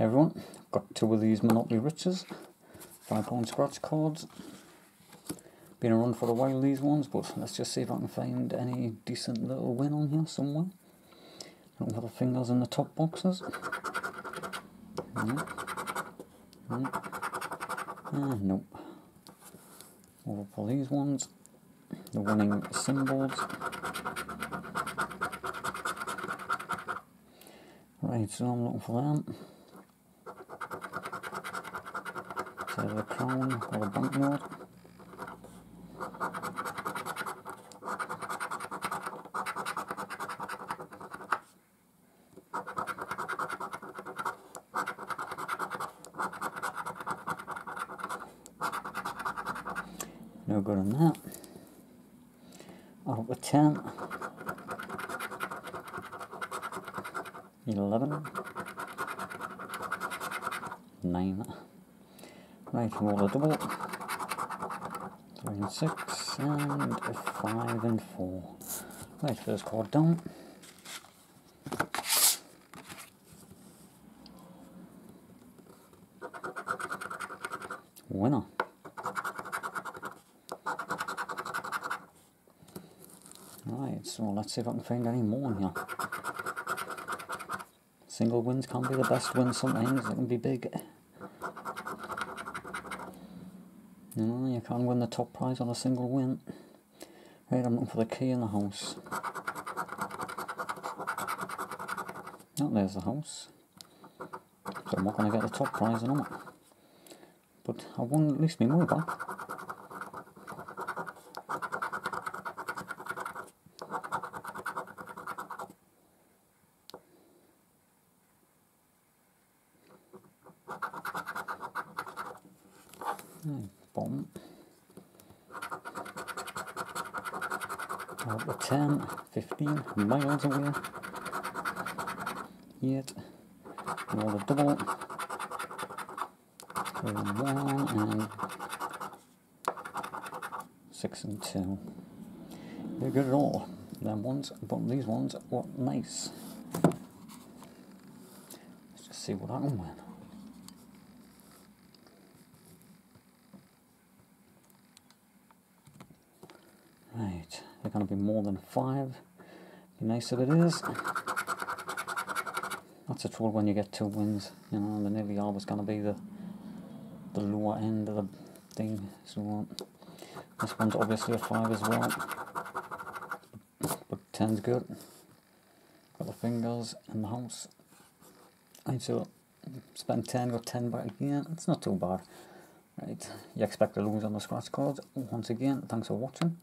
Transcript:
Hey everyone, got two of these Monopoly Riches, five pound scratch cards. Been around for a while these ones, but let's just see if I can find any decent little win on here somewhere. Don't have the fingers in the top boxes. Nope. Mm, Over for these ones. The winning symbols. Right, so I'm looking for them. A crown or a banknote. No good on that. Out of 10. 11. 9. Right, roll a double. 3 and 6, and 5 and 4. Right, first card down. Winner. Right, so let's see if I can find any more here. Single wins can be the best wins sometimes, they can be big. No, you can't win the top prize on a single win. Right, I'm looking for the key in the house. Oh, there's the house. So I'm not going to get the top prize in it. But I won at least my money back. Hmm, to 10, 15, miles away. 8, roll a double. Three and 1 and 6 and 2. Very good at all. Them ones, but these ones were nice. Let's just see what I can win. They're to be more than five. Be nice if it is. That's a trouble when you get two wins. You know, they're nearly always going to be the the lower end of the thing. So this one's obviously a five as well. But ten's good. Got the fingers in the house. Right, so spend ten, got ten back again. It's not too bad. Right, you expect to lose on the scratch cards. Once again, thanks for watching.